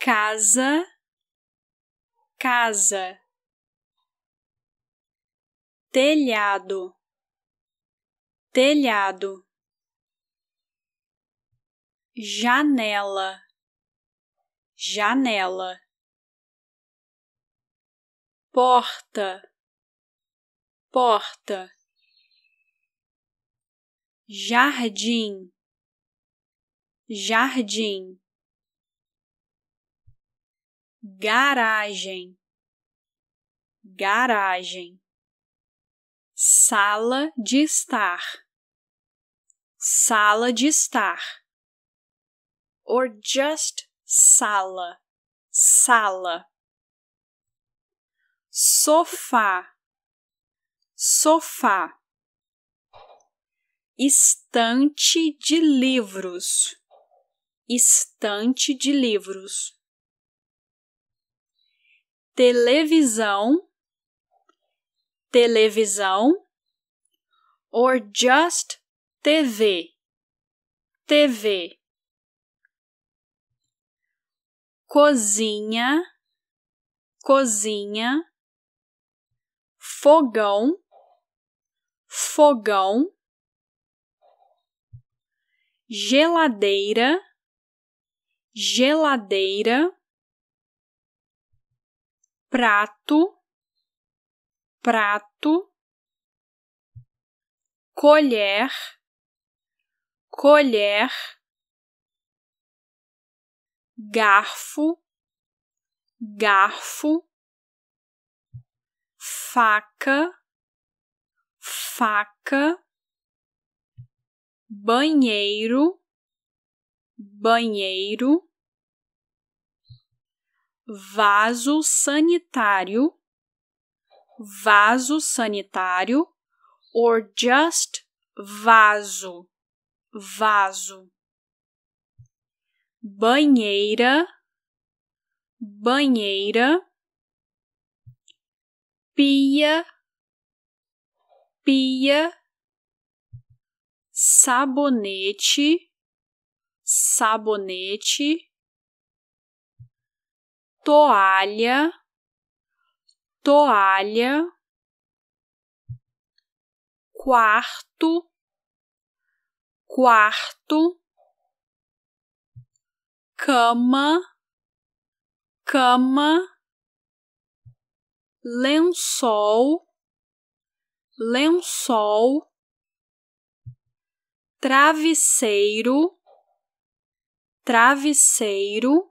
casa, casa, telhado, telhado, janela, janela, porta, porta, jardim, jardim, garagem, garagem, sala de estar, sala de estar, or just sala, sala, sofá, sofá, estante de livros, estante de livros, televisão, televisão, or just TV, TV, cozinha, cozinha, fogão, fogão, geladeira, geladeira, prato, prato, colher, colher, garfo, garfo, faca, faca, banheiro, banheiro, vaso sanitário, vaso sanitário, or just vaso, vaso, banheira, banheira, pia, pia, sabonete, sabonete, toalha, toalha, quarto, quarto, cama, cama, lençol, lençol, travesseiro, travesseiro